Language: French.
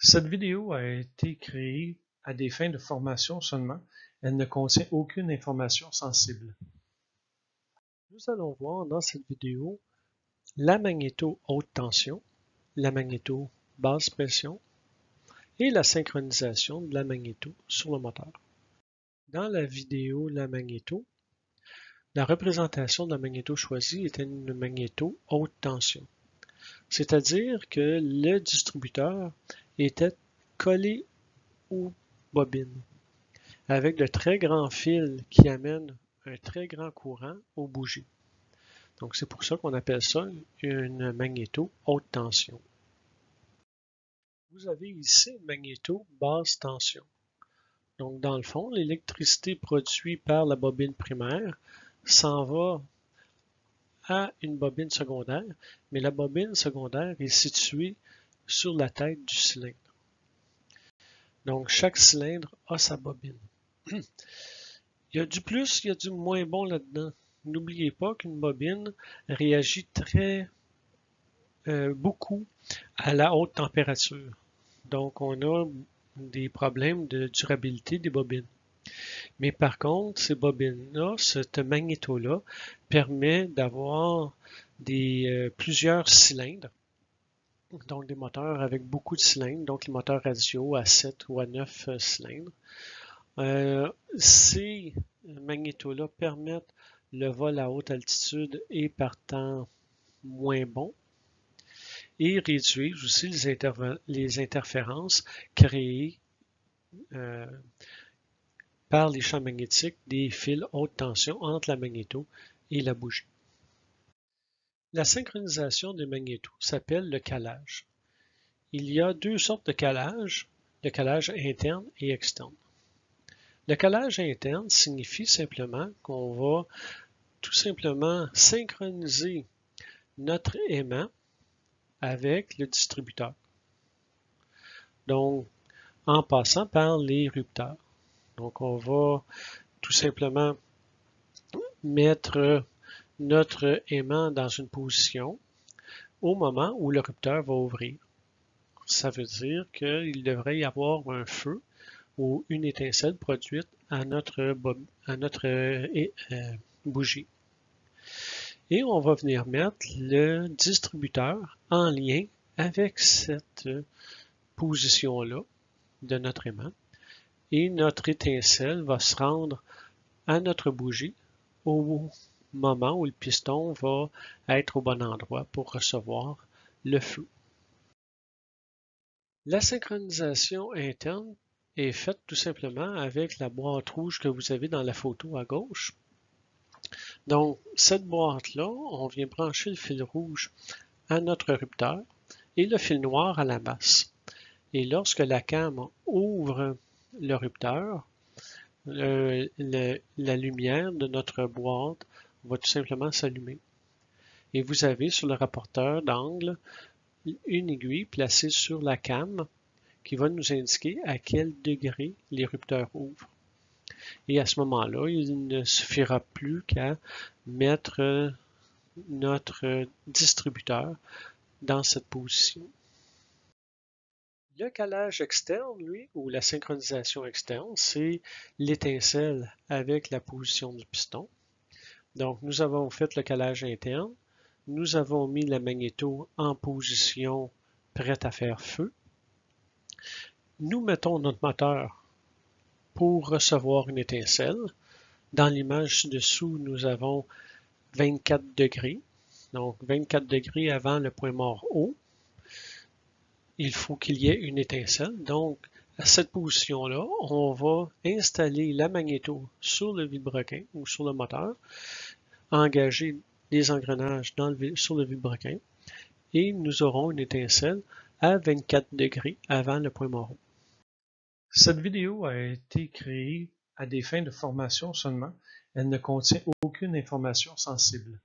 Cette vidéo a été créée à des fins de formation seulement, elle ne contient aucune information sensible. Nous allons voir dans cette vidéo la magnéto haute tension, la magnéto basse pression et la synchronisation de la magnéto sur le moteur. Dans la vidéo La magnéto, la représentation de la magnéto choisie était une magnéto haute tension, c'est-à-dire que le distributeur était collé aux bobines, avec de très grands fils qui amènent un très grand courant aux bougies. Donc c'est pour ça qu'on appelle ça une magnéto haute tension. Vous avez ici une magnéto basse tension. Donc dans le fond, l'électricité produite par la bobine primaire s'en va à une bobine secondaire, mais la bobine secondaire est située sur la tête du cylindre. Donc, chaque cylindre a sa bobine. il y a du plus, il y a du moins bon là-dedans. N'oubliez pas qu'une bobine réagit très euh, beaucoup à la haute température. Donc, on a des problèmes de durabilité des bobines. Mais par contre, ces bobines-là, ce magnéto-là, permet d'avoir euh, plusieurs cylindres donc des moteurs avec beaucoup de cylindres, donc les moteurs radio à 7 ou à 9 euh, cylindres. Euh, ces magnétos-là permettent le vol à haute altitude et par temps moins bon et réduisent aussi les, interférences créées euh, par les champs magnétiques des fils haute tension entre la magnéto et la bougie. La synchronisation des magnétos s'appelle le calage. Il y a deux sortes de calage, le calage interne et externe. Le calage interne signifie simplement qu'on va tout simplement synchroniser notre aimant avec le distributeur. Donc, en passant par les rupteurs. Donc, on va tout simplement mettre notre aimant dans une position au moment où le rupteur va ouvrir. Ça veut dire qu'il devrait y avoir un feu ou une étincelle produite à notre, notre euh, bougie. Et on va venir mettre le distributeur en lien avec cette position-là de notre aimant. Et notre étincelle va se rendre à notre bougie au moment où le piston va être au bon endroit pour recevoir le flou. La synchronisation interne est faite tout simplement avec la boîte rouge que vous avez dans la photo à gauche. Donc, cette boîte-là, on vient brancher le fil rouge à notre rupteur et le fil noir à la masse. Et lorsque la cam ouvre le rupteur, la lumière de notre boîte va tout simplement s'allumer. Et vous avez sur le rapporteur d'angle une aiguille placée sur la cam qui va nous indiquer à quel degré l'érupteur ouvre. Et à ce moment-là, il ne suffira plus qu'à mettre notre distributeur dans cette position. Le calage externe, lui, ou la synchronisation externe, c'est l'étincelle avec la position du piston. Donc, nous avons fait le calage interne. Nous avons mis la magnéto en position prête à faire feu. Nous mettons notre moteur pour recevoir une étincelle. Dans l'image ci-dessous, nous avons 24 degrés. Donc, 24 degrés avant le point mort haut. Il faut qu'il y ait une étincelle. Donc, à cette position-là, on va installer la magnéto sur le vilebrequin ou sur le moteur engager les engrenages sur le vilebrequin et nous aurons une étincelle à 24 degrés avant le point mort. Cette vidéo a été créée à des fins de formation seulement. Elle ne contient aucune information sensible.